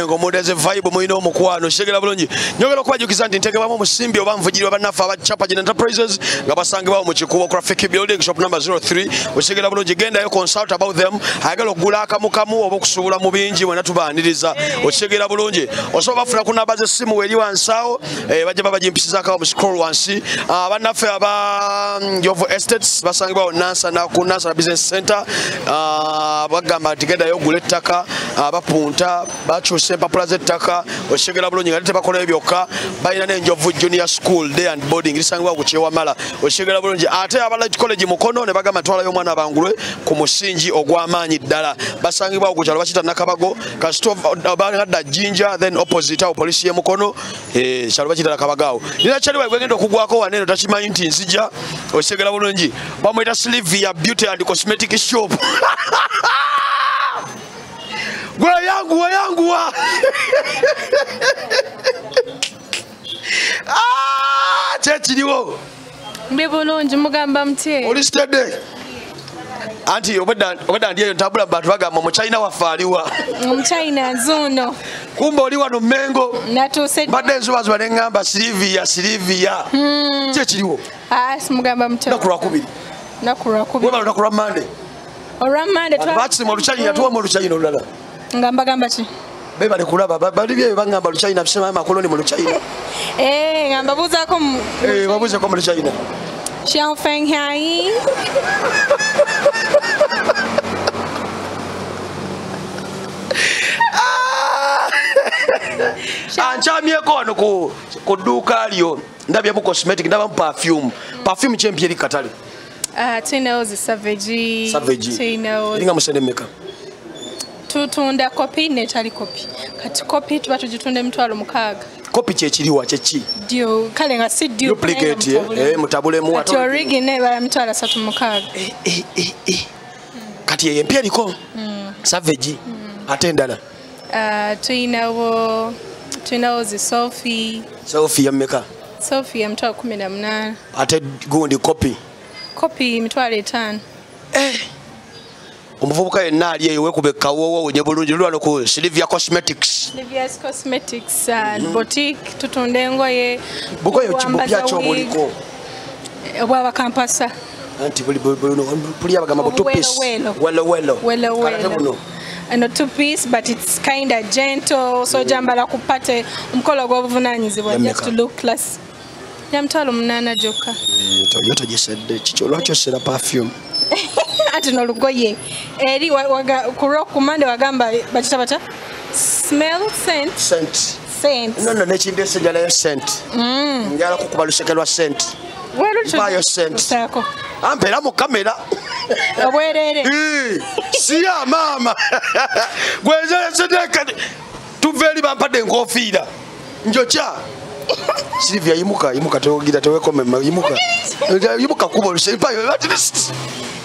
ngo mudeze vibe muino omukwano shegera bulungi. Nyogera okubajukiza nti ntegebamu omusimbi oba nvugirwa bannaffe aba chapagin enterprises nga basangibwawo mu kikubo graphic building shop number 03 oshegera bulungi. Gendayo consult about them. Ayagala okugula akamukamu oba okusuubula mu bingi mwena tubaaniriza. Okitegera bulungi. Osobola bafuna ku namba zessimu weri wansawo eh, bajja babajimpisizaakawo mu scroll wansi. Ah, bannaffe aba mm, njovu estates basangibwawo nansana ku nansana business center. Ah, bagamba nti gendayo ogula ettaka ah, bakyusa empapula z'ettaka okitegera bulungi nga tebakola byokka balina n'enjovu junior school day and boarding lisangibwa ku kyewamala. Okitegera bulungi ate abala college mukono ne bagamba twalayo omwana bangulwe ku musingi ogw'amaanyi ddala. Basangibwawo ku kyalo bakita nakabago kasitobagadda jinja then opposite awo polisi y'emukono eh, kyalo bakita nakabagaawo nina kyali gwegenda okugwako waneeno takimanyi nti nzija. Okitegera bulungi bamwita slivia beauty and cosmetic shop kyekiriwo. Ndi bulungi mugamba mutye oli sitedde anti obwedda obwedda ndi eyo ntambula mu bantu bagamba mukyalina waffe aliwa. Omuchina nzuuno. Kumba oli wano mengo natuuse mbadde enzubazuba neŋŋamba silivia silivia. Kyekiriwo. Ah, simugamba mutye lunaku lwakubiri naku lwakubiri weba lunaku lwa mande olwamande bakisima olukyayina tuwamu olukyayina olulala. Nga mbagamba ki beba bebale kulaba bali bye bangamba luchina bisema amakoloni mu luchina eh ngamba buzaako mu eh babuzaako mu luchina Xiao Feng Hai. Ah, Ankyamyeko wano ku dduuka lyo ndabyamu cosmetic ndabamu perfume. Perfume kyempya eri katale. Tulinawo zi savaginga musene meka tutunda kopi netali kopi kati kopi tuba tugitunda emitwalo mukaaga. Kopi kyekiriwa kyeki dio kale nga si dio duplicate eh, eh, mutabulemu kati origi nebala mitwalo asatu mukaaga. Eh, eh, eh, eh. kati eyo empya eriko savage? Ate endala? Ah, tulinawo tulinawo zi sofi selfi yameka sofi ya mitwalo kumi na munaana. Ate gundi kopi kopi mitwalo etaano omuvubuka yenna ali eyo wekuba wowo wenye bulungi lulwano ku silivia cosmetics. Livia's Cosmetics and Boutique tutunda engoye bugoye kibupya kyobuliko obwaba kampasa. Obwabakampasa anti buli- buli- abagamba bu two piece Welo, welo. Welo welo. Kalate and a two piece but it's kind of gentle. So jambala kupate omukolo gw'obuvunanyizibwa Yameka. just to look class ya mutwalo munaana gyokka Eh, toyo togisedde kikyo lwaki osera perfume ati nolugoye eri ku lwokumande wagamba bakita bata smell scent. Sent scent. Nono nekindese njalayo sent njala kukuba luseke lwa sent scent. saako ampeera mu kamera. Obwerere siya maama. Gwezesedeka tuva eri bampadde enkofiira. Njokya silivia yimuka yimuka tewogira tewekomema yimuka yimuka kuba olusepayo at least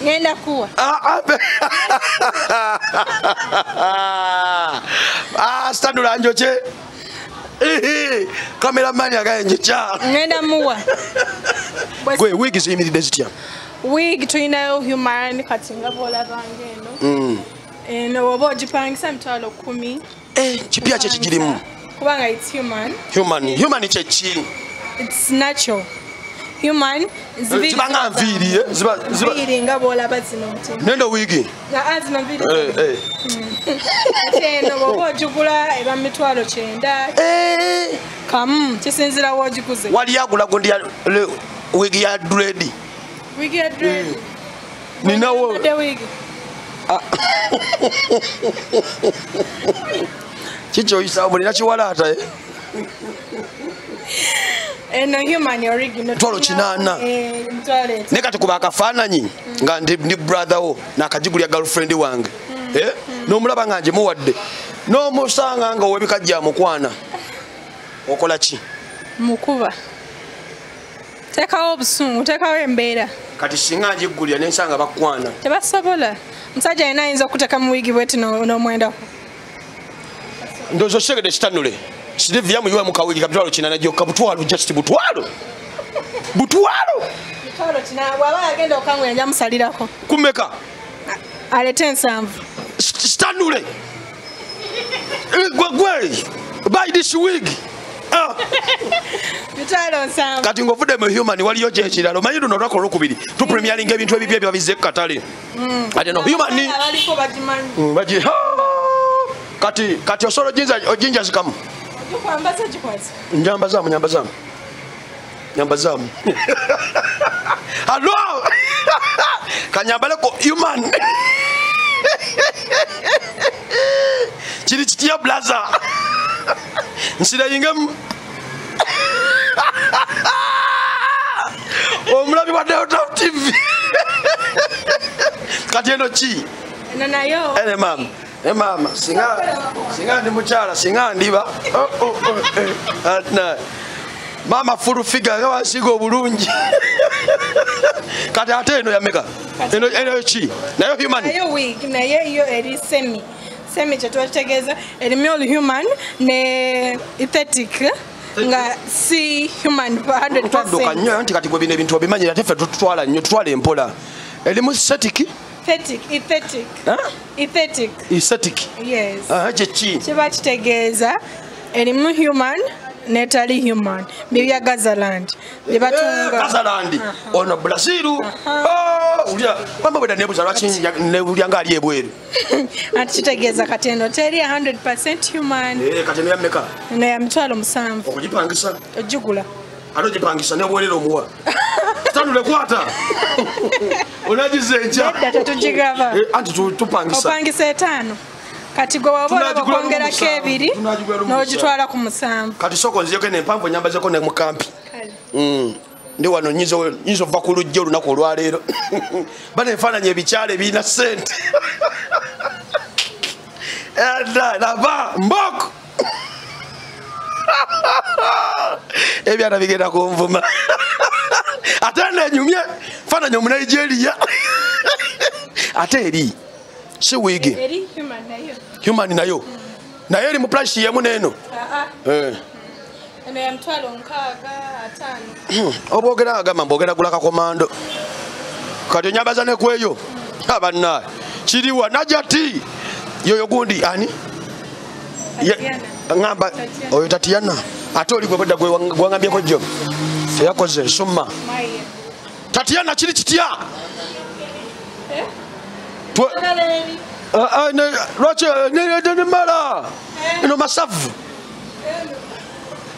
ngenda kuwa. Ah, ah, ah, stanula njokye kameramani agaye njokya ngenda muwa Bwe- gwe wiigi ziyimiridde zitya wig tulinayo human kati nga boolabanga eno eno oba ogipangisa mitwalo kumi Eh, kipya kye kigirimu kubanga its human. Human human kyeki its natural. Human zibiri- zibanga nviiri eh? ziba ziba nga boolaba zino mutima nendo wiigi nga ah, zino nviiri Eh, eh. ate eno bwoba ogigula eba mitwalo kyenda. Eh, kamu kisinzira woogiguze wali agula gundi ya wiigi ya dredi wig ya dread. Ninawo Wadde wig kikyoyisawo mulina kiwalaata eh? eno human original Mitwalo kinaana. Eh, naye kati kuba akafaananyi nga ndi brother wo nakagigulya girlfriend wange. Eh, n'omulaba nga ngimuwadde n'omusanga nga owebikajja mukwana okola ki? Mukuba. Teekawo obusungu teekawo embeera. Kati singa ngigulya nensanga bakwana. Tebasobola. Omusajja alina ayinza okuteeka mu wiigi bweti no- n'omwendako ndowooza osegede kitanule silivia muyiwe mukawigi kabitwalo kinana gyokka butwalo just butwalo. Butwalo. Mitwalo kina bw'aba yagenda okangula nja musalirako kumeka. Alete ensanvu. Sitanule. Eh, gwe gwe buy this wig Ah, mitwalo nsanvu. Kati ng'ovudde mu human waliyo kyekirala omanyi luno olwaka olwokubiri tupremiaringa ebintu ebipya byabize katale. Ate no human kati kati osobola ojinza ojinja zikamu gikwambaza gikwasa nyamba zaamu nyamba zaamu nyamba zaamu halo kanyambaleko human. Kiri kitya blaza. Nsirayingemu omulabi wa delta tv kati eno ki eno nayo ene mama e mama singa singa ndi mukyala singa ndiba. Oh, oh, oh, eh, ana. mama fulu figa nga wasiga obulungi. Kati ate eno yameka? Eno ki? Nayo human? Naye yo eri semi. Semi kyetwakitegeeza erimu ol human ne ethetic nga si human twadduka 100 nnyo nti kati gwe bino ebintu obimanyira ate ffe tutwala nnyo tutwala empola. Erimu setiki ethetic ethetic ethetic setiki yes. Kyeki kiba kitegeeza erimu human netali human. Bibya gazaland. Byebatunga gazalandi ono brasiru wamba bweda nebuza lwaki nebulya nga ali ebweru anti kitegeeza kati eno teri 100 human. Eh, kati eno yammeka eno ya mitwalo musanvu. Okugipangisa ogigula ate ogipangisa nebwerera omuwa? Tanule kwata. Onagiza edda tetugigaba Eh, anti tu- tupangisa. Etaano. Kati gwe waba olaba okwongerako ebiri n'ogitwala ku musanvu. Kati soko nziyeko nempanvu enyambazeko ne mukampi. Mm. ndi wano nyinza okuva ku lujja olunaku olwaleero. Bana ebifaananyi ebikyala ebirina sente Era, laba mboko ebyana bigenda kunvuma. Ate nenyumye faananyi omunigeria ate eri si wigi eri human nayo. Naye eri mu price yemu neeno Eh. eno ya mitwalo nkaaga ataano. Oba ogera agamba mbogera gula kakomando. Kati onyabaza nekweyo abanna kiriwa najati yoyo gundi ani. Ŋamba oyo tatiyana ate oli gwe bwedda gwewaŋambyeko jjo. Teyakoze nsumma tatiyana kiri kitya? Eh? Ne- lwaki nemala eno masavu.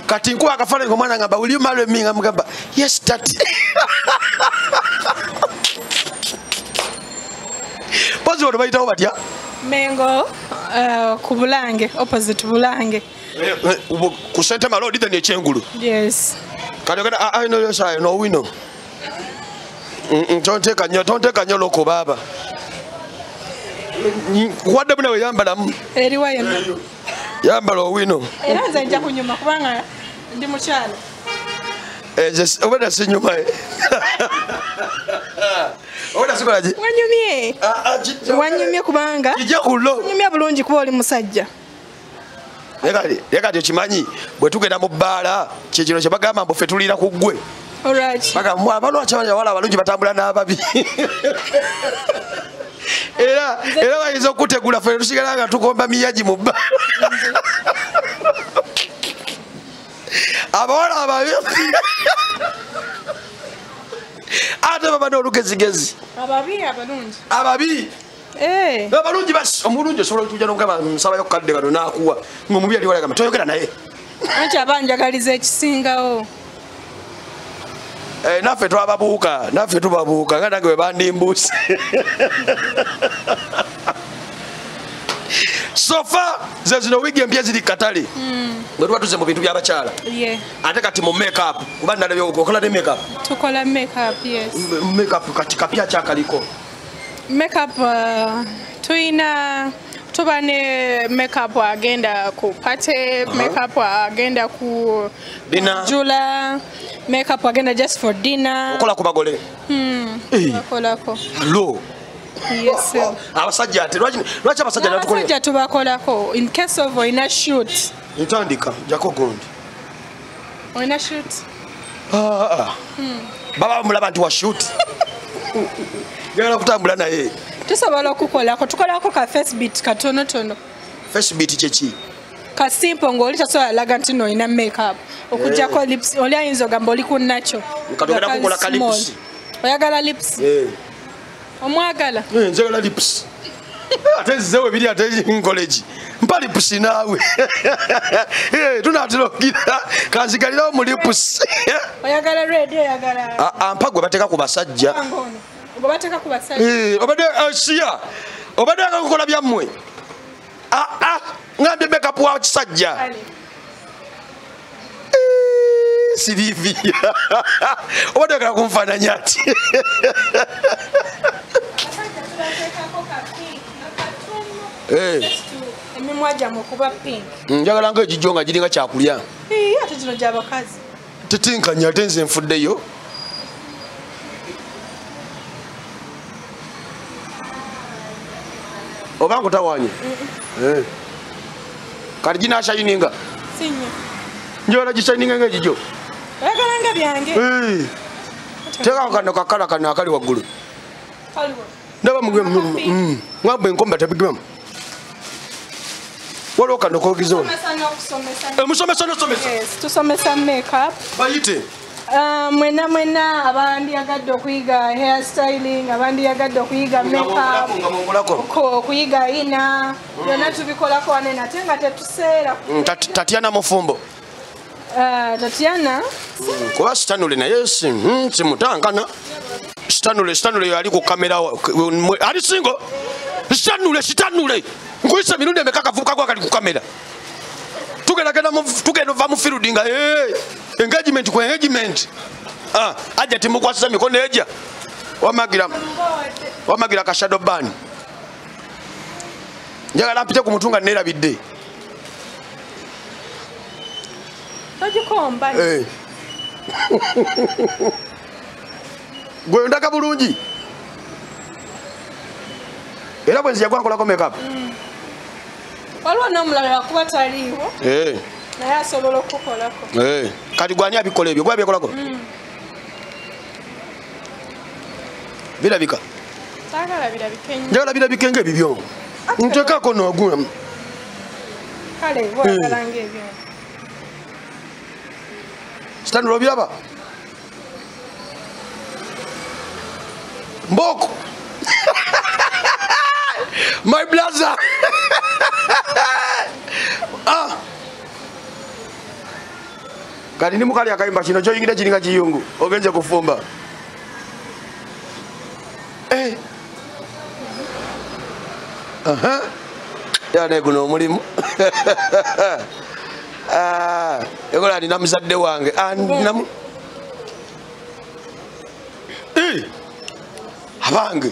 Kati nkuba akafaananyi omwana ngamba will you marry me? Nga mugamba yes tati. Pozi bano bayitawo batya mengo uh, ku bulange opposite bulange. Eh, eh, ku sente malodi then ekyengulu yes. Kati ogenda "Ah, ah, no yes I no wino Mm, mm, tonteeka nnyo tonteeka nnyo loko baaba kuwadde bune we yambalamu eriwa yonna yambala owino era nze nja kunyuma kubanga ndi mukyala. Obeda sinyuma obeda sikolaki wanyumye wanyumye kubanga. Kijja kulo wanyumye bulungi kuba oli musajja. Naye kati okimanyi bwe tugenda mu bbaala kyekino kye bagamba mbu ffe tuliira ku ggwe. Olwaki? Bagamba abalwaki abawala abalungi batambula n'ababi. Era era bayinza okutegula ffe tusigala nga tukomba miyagi mu bbaala. Abawala ababi ate baba n'olugezigezi. Ababi abalungi. Eh, basi omulungi osobola okuja nogamba nsabayo kukadde kano nakuwa. Ngaomubi ali walagamba toyogera naye. Anti abanjagaliza ekisingawo. Eh, naffe twababuuka naffe tubabuuka nga nange bwe bandimbuuse sofa ze zino wiigi empya ziri katale. Bwe tuba tuze mu bintu byabakyala ye ate kati mu makeup. Kuba nalabye okola ne makeup? Tukola makeup yes. Makeup kati kapya kyakaliko? Makeup uh, tuyina tuba ne makeup agenda ku pate makeup agenda ku Dinner. jula makeup agenda just for dinner. Okola ku bagole? Eh, bakolako alo yes sir. Abasajja ate lwaki abasajja abasajja tubakolako? In case of oyina shoot. Ntandika jako gundi. Oyina shoot? Ah, ah. baba bamulaba nti washuti njagala kutambula naye. Tusobola okukolako tukolako ka facebit katonotono facebit kyeki kasimpo ng'oli tasobola laga nti no olina makeup. Okugjako lips oli ayinza ogamba oli ku nakyo. Nga togenda kukola ka lips. oyagala lips omwagala. Eh, njagala lips ate nzizewe biri ate nkolegi mpa lips naawe. Eh, tunatera ogira kanzigalirawo mu lips oyagala red oyagala Ah, ah, mpa gwe bateeka ku basajja. Eh, obadde eh, siya obadde aga kukola byammwe? Ah, ah, ngambye mekapu wa kisajja. Eh, sirivia obadde agala kunfaananya ati Abasajja tubateekako ka pink nakatono Eh, Just to- emimwa gyammwe okuba pink. Njagala nga egijo nga giringa kyakulya. Ate gino gyabakazi tetinkanya ate nze nfuddeyo. Oba nkutawanye Eh. kati ginashayininga njola gishayininga ngaegijo oyagala nga byange. Tekako kano kakala kano akali waggulu. Ndaba ngamba enkomba tebigimamu waliwo kano kogizo Tusomesa n'okusomesa. musomesa nosomesa. Yes, tusomesa makeup. Bayite? Uh, mwena mwena abandiyagadde okuyiga hair styling abandiyagadde okuyiga makeup okuyiga ina byonna tubikolako wane nate nga tetuseera. Mm, Tat- tatyana mufumbo. Uh, tatyana kuba sitanule naye si- mm, simutankana sitanule sitanule yali ku kamera ali singo sitanule sitanule nkuyisa emirundi emeka akavubuka gwa kali ku kamera tugendagenda mu- tugenda ova mu field nga "Eh, engagement ku engagement. Ah, ajja timukwasiza mikono eja. Wamagira wamagira ka shadow ban. Njagala mpite ku mutu nga neerabidde togikomba. Eh. gwe ndaga bulungi era bwe nzija gwankolako makeup. Waliwo n'omulala wakuba taliiwo? Eh, naye asobola okukolako. Eh. kati gwani abikola ebyo? Gwabyekolako birabika. Birabike nnyo. Njagala birabike ngaebibyo ntekako nogu kale oyagala ngaebyo sitanula obiraba mboko my blazer. Ah. kati ndi mukali akayimba kino kyoyingire kiringa kiyungu ogenze kufumba. Eh. Aha. yane guno omulimu. Ah, ekola nina muzadde wange. Ah, ninamu- Eh, abange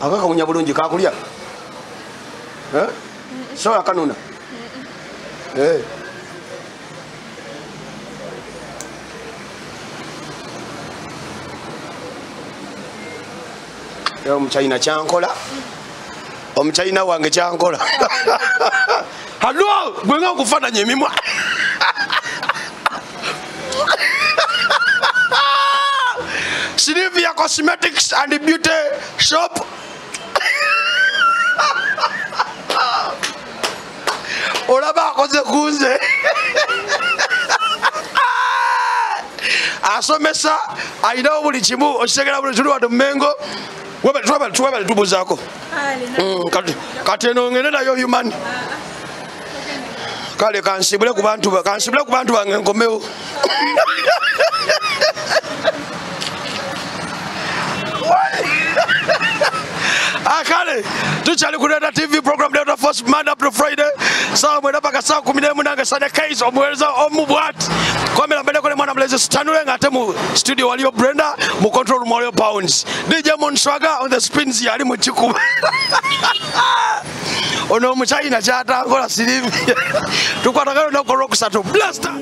akakawunya bulungi kakulya Eh? akanuna kanuna Eh. Omuchina kyankola omuchina wange kyankola halo gwenga nkufananya emimwa Silvia Cosmetics and Beauty Shop. Olaba akoze kunze. Asomesa ayinawo buli kimu okitegera buli tuli wano mumengo twebale tubuzaako. Mm, kati- eno ngende nayo human. Kale kansibule ku bantu bange nkomewo akale tukyali kuleta tv program leo first monday up to friday. Sawa mwenda paka saa kumi nemu nange case kais omuweereza omubwati kwamera mbedeko ne mwana mulezi stanule ng'ate mu studio waliyo brenda mu control mu walio pounds. Dj monswaga on the spins yali mu kikuba ono omuchina kyatangola sirimi tukwatagana olunaku olwokusatu blaster